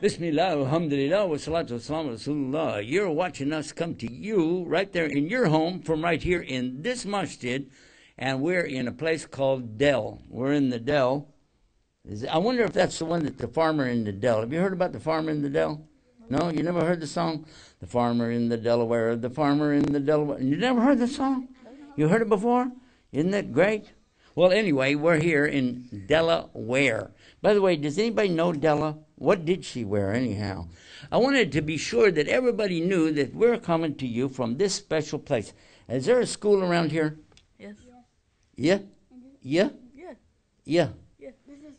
Bismillah, alhamdulillah, wa salatu rasulullah. You're watching us come to you right there in your home from right here in this masjid, and we're in a place called Dell. We're in the Dell. I wonder if that's the one that the farmer in the Dell. Have you heard about the farmer in the Dell? No, you never heard the song? The farmer in the Delaware, the farmer in the Delaware. You never heard the song? You heard it before? Isn't that great? Well, anyway, we're here in Delaware. By the way, does anybody know Della? What did she wear, anyhow? I wanted to be sure that everybody knew that we're coming to you from this special place. Is there a school around here? Yes. Yeah? Yeah? Yeah. Yeah. Yeah.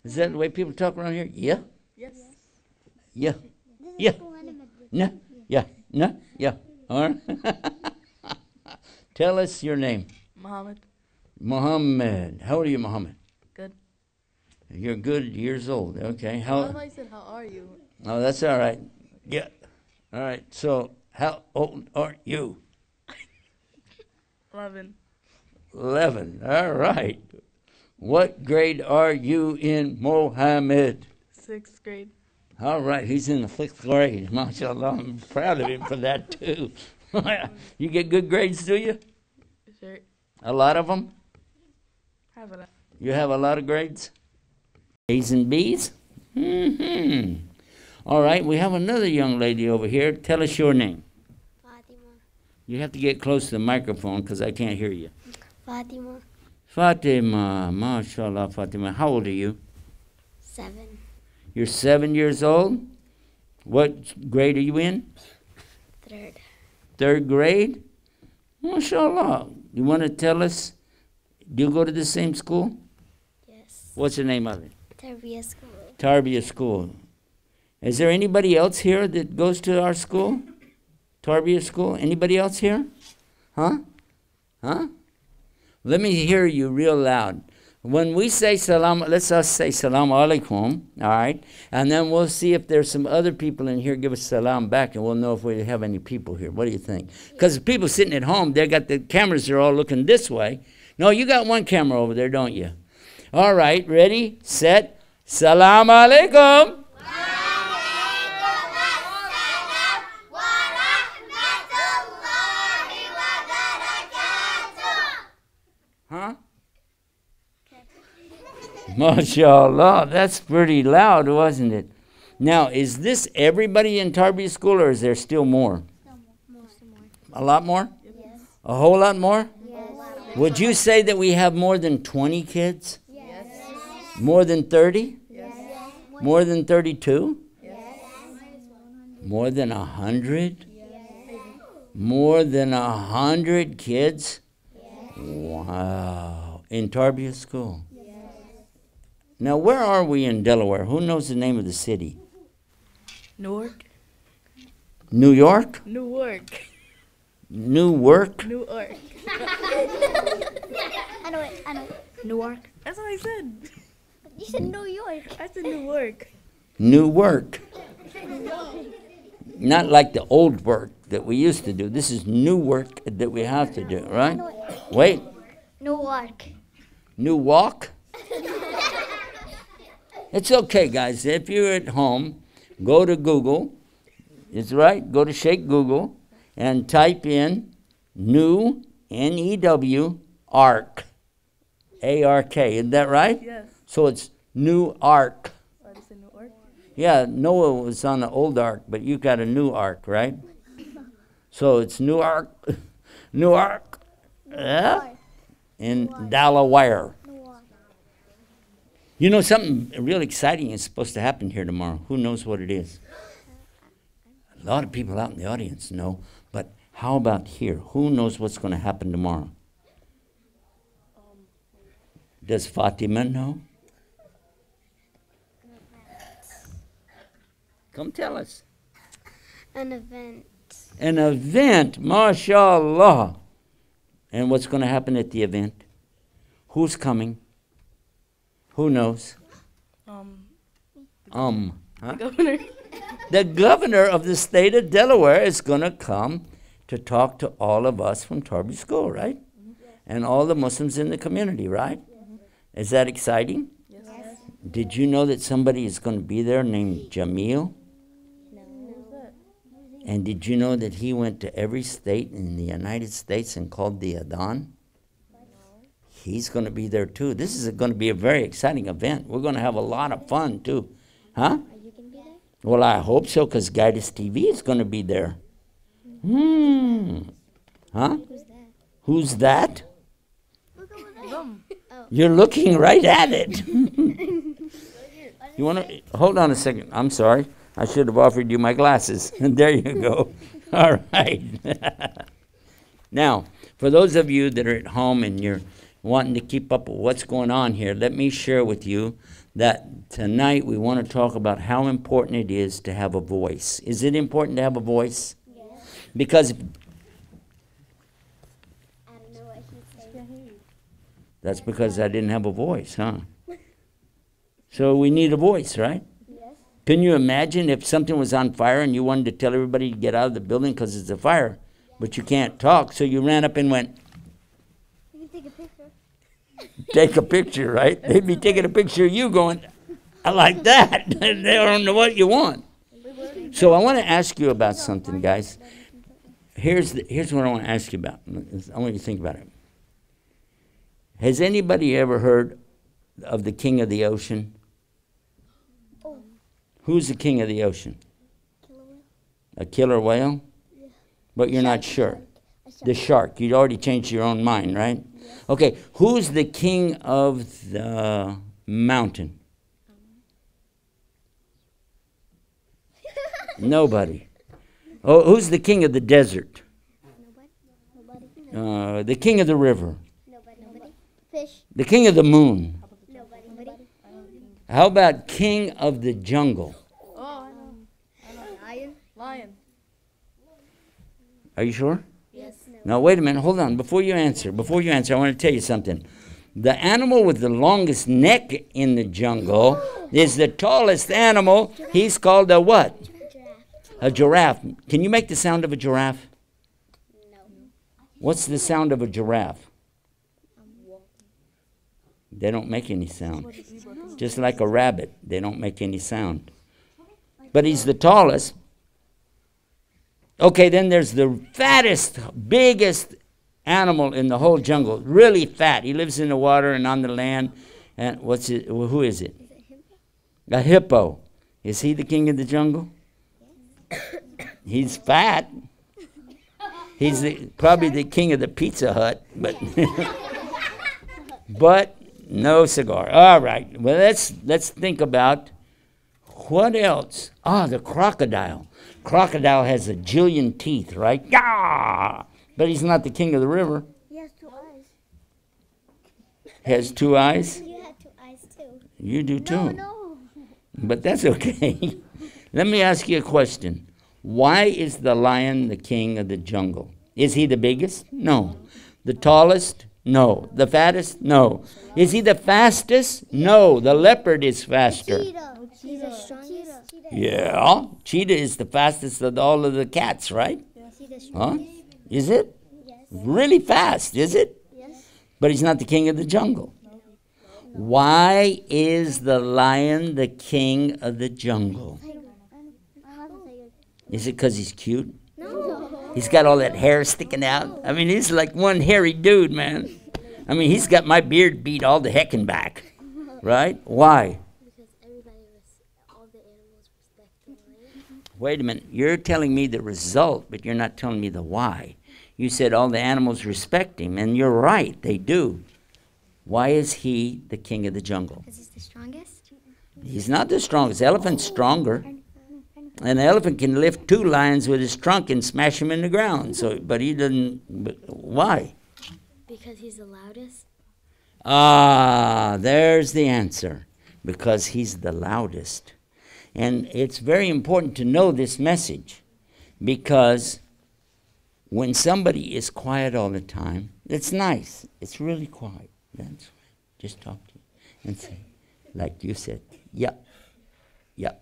Is that the way people talk around here? Yeah? Yes. Yeah. Yeah. No? Yeah. No? Yeah. All right. Tell us your name. Muhammad. Muhammad. How old are you, Muhammad? Good. You're good years old. Okay. How? thought I said, how are you? Oh, that's all right. Yeah. All right. So, how old are you? 11. 11. All right. What grade are you in, Mohammed? Sixth grade. All right. He's in the sixth grade. MashaAllah. I'm proud of him for that, too. you get good grades, do you? Sure. A lot of them? Have a You have a lot of grades? A's and B's? hmm All right. We have another young lady over here. Tell us your name. Fatima. You have to get close to the microphone because I can't hear you. Fatima. Fatima, mashallah, Fatima. How old are you? Seven. You're seven years old? What grade are you in? Third. Third grade? Mashallah. You want to tell us? Do you go to the same school? Yes. What's the name of it? Tarbia school. Tarbia School. Is there anybody else here that goes to our school? Tarbia School? Anybody else here? Huh? Huh? Let me hear you real loud. When we say salam, let's us say salam alaikum, all right? And then we'll see if there's some other people in here give us salam back and we'll know if we have any people here. What do you think? Because people sitting at home, they got the cameras, they're all looking this way. No, you got one camera over there, don't you? All right, ready, set, salam alaikum. Huh? MashaAllah, that's pretty loud, wasn't it? Now, is this everybody in Tarbiyah school or is there still more? A lot more? Yes. A whole lot more? Yes. Would you say that we have more than 20 kids? Yes. More than 30? Yes. More than 32? Yes. More than 100? Yes. More than 100 kids? Yes. Wow. In Tarbiyah school? Yes. Now, where are we in Delaware? Who knows the name of the city? Newark. New York? Newark. Newark? Newark. I know it. I know it. Newark. That's what I said. You said New York. I said New work. Not like the old work that we used to do. This is new work that we have to do, right? Wait, New work. new walk? It's okay, guys. If you're at home, go to Google. It's right. Go to Sheikh Google and type in new N E W arc. A R K. Isn't that right? Yes. So it's new arc. Oh, said Yeah, Noah was on the old ark, but you got a new ark, right? So it's new ark, new ark, yeah, in Delaware. You know something real exciting is supposed to happen here tomorrow. Who knows what it is? A lot of people out in the audience know, but how about here? Who knows what's going to happen tomorrow? Does Fatima know? Come tell us. An event. an event, mashallah. And what's going to happen at the event? Who's coming? Who knows? Um, Um, huh? governor. The governor of the state of Delaware is going to come to talk to all of us from Tarbiyah School, right? And all the Muslims in the community, right? Is that exciting? Yes. Did you know that somebody is going to be there named Jamil? No. And did you know that he went to every state in the United States and called the Adhan? He's going to be there too. This is going to be a very exciting event. We're going to have a lot of fun too. Huh? Are you gonna be there? Well, I hope so because GuideUs TV is going to be there. Hmm. Huh? Who's that? Who's that? Look over there. Them. You're looking right at it. you want to hold on a second? I'm sorry. I should have offered you my glasses. there you go. All right. now, for those of you that are at home and you're wanting to keep up with what's going on here, let me share with you that tonight we want to talk about how important it is to have a voice. Is it important to have a voice? Yes. Because I don't know what he's saying. that's because I didn't have a voice, huh? So we need a voice, right? Yes. Can you imagine if something was on fire and you wanted to tell everybody to get out of the building because it's a fire, but you can't talk, so you ran up and went, You can take a picture. Take a picture, right? They'd be taking a picture of you going, I like that. they don't know what you want. So I want to ask you about something, guys. Here's, the, here's what I want to ask you about. I want you to think about it. Has anybody ever heard of the king of the ocean? Oh. Who's the king of the ocean? Killer. A killer whale? But you're not sure. Shark. The shark. You'd already changed your own mind, right? Okay, who's the king of the mountain? Nobody. Oh, who's the king of the desert? Nobody. Nobody. Uh, the king of the river? Nobody. Nobody. Fish. The king of the moon? Nobody. Nobody. How about king of the jungle? Oh, I know. Lion. Lion. Are you sure? Now, wait a minute. Hold on. Before you answer, before you answer, I want to tell you something. The animal with the longest neck in the jungle is the tallest animal. He's called a what? A giraffe. Can you make the sound of a giraffe? No. What's the sound of a giraffe? They don't make any sound. Just like a rabbit, they don't make any sound. But he's the tallest. Okay, then there's the fattest, biggest animal in the whole jungle. Really fat. He lives in the water and on the land. And what's it? Who is it? Is him? A hippo. Is he the king of the jungle? He's fat. He's the, probably the king of the Pizza Hut, but but no cigar. All right. Well, let's let's think about what else. Ah, the crocodile. Crocodile has a jillion teeth, right? Yeah. But he's not the king of the river. He has two eyes. Has two eyes. You have two eyes too. You do too. No, no. But that's okay. Let me ask you a question. Why is the lion the king of the jungle? Is he the biggest? No. The tallest? No. The fattest? No. Is he the fastest? No. The leopard is faster. Cheetah. He's the strongest. Cheetah. Yeah. Cheetah is the fastest of all of the cats, right? Huh? Is it? Yes. Really fast, is it? Yes. But he's not the king of the jungle. Why is the lion the king of the jungle? Tiger. I have a tiger. Is it because he's cute? No. He's got all that hair sticking out. I mean, he's like one hairy dude, man. I mean, he's got my beard beat all the heckin' back. Right? Why? Because everybody, res- all the animals respect the lion. Wait a minute. You're telling me the result, but you're not telling me the why. You said all the animals respect him, and you're right, they do. Why is he the king of the jungle? Because he's the strongest. He's not the strongest. Elephant's stronger. An elephant can lift two lions with his trunk and smash them in the ground. So, but he doesn't. But why? Because he's the loudest. Ah, there's the answer. Because he's the loudest. And it's very important to know this message because when somebody is quiet all the time, it's nice. It's really quiet. That's right. Just talk to you and say, like you said, yeah, yeah,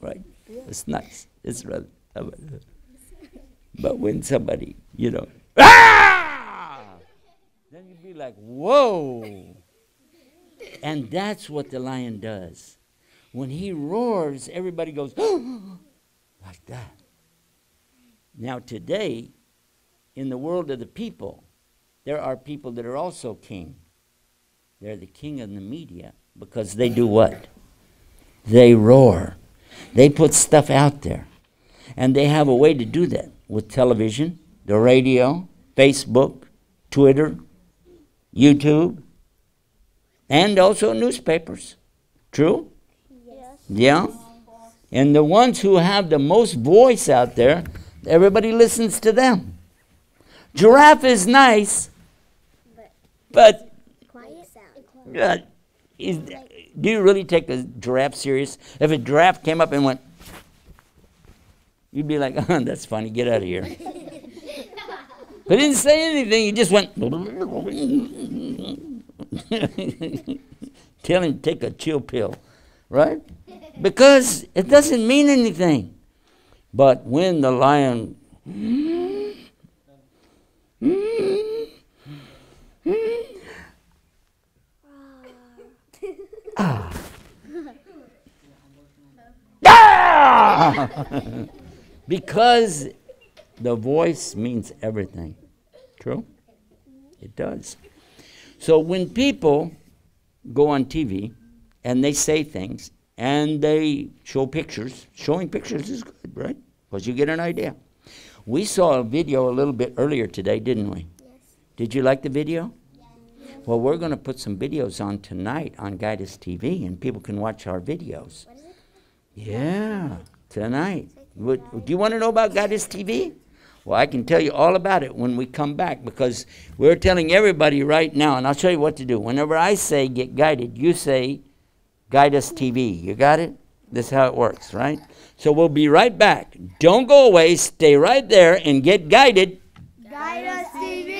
right? It's nice. It's rather. But when somebody, you know, ah! then you'd be like, whoa. And that's what the lion does. When he roars, everybody goes, like that. Now, today, in the world of the people, there are people that are also king. They're the king of the media because they do what? They roar. They put stuff out there. And they have a way to do that with television, the radio, Facebook, Twitter, YouTube, and also newspapers. True? Yeah. And the ones who have the most voice out there, everybody listens to them. Giraffe is nice, but Quiet sound. is, do you really take a giraffe serious? If a giraffe came up and went, you'd be like, oh, that's funny, get out of here. but didn't say anything, he just went, tell him to take a chill pill, right? Because it doesn't mean anything. But when the lion, because the voice means everything. True? It does. So when people go on TV and they say things and they show pictures, showing pictures is good, right? Because you get an idea. We saw a video a little bit earlier today, didn't we? Yes. Did you like the video? Well, we're going to put some videos on tonight on GuideUs TV, and people can watch our videos. What is it? Yeah, tonight. Would, do you want to know about GuideUs TV? Well, I can tell you all about it when we come back because we're telling everybody right now, and I'll show you what to do. Whenever I say get guided, you say GuideUs TV. You got it? This is how it works, right? So we'll be right back. Don't go away. Stay right there and get guided. Guide us TV.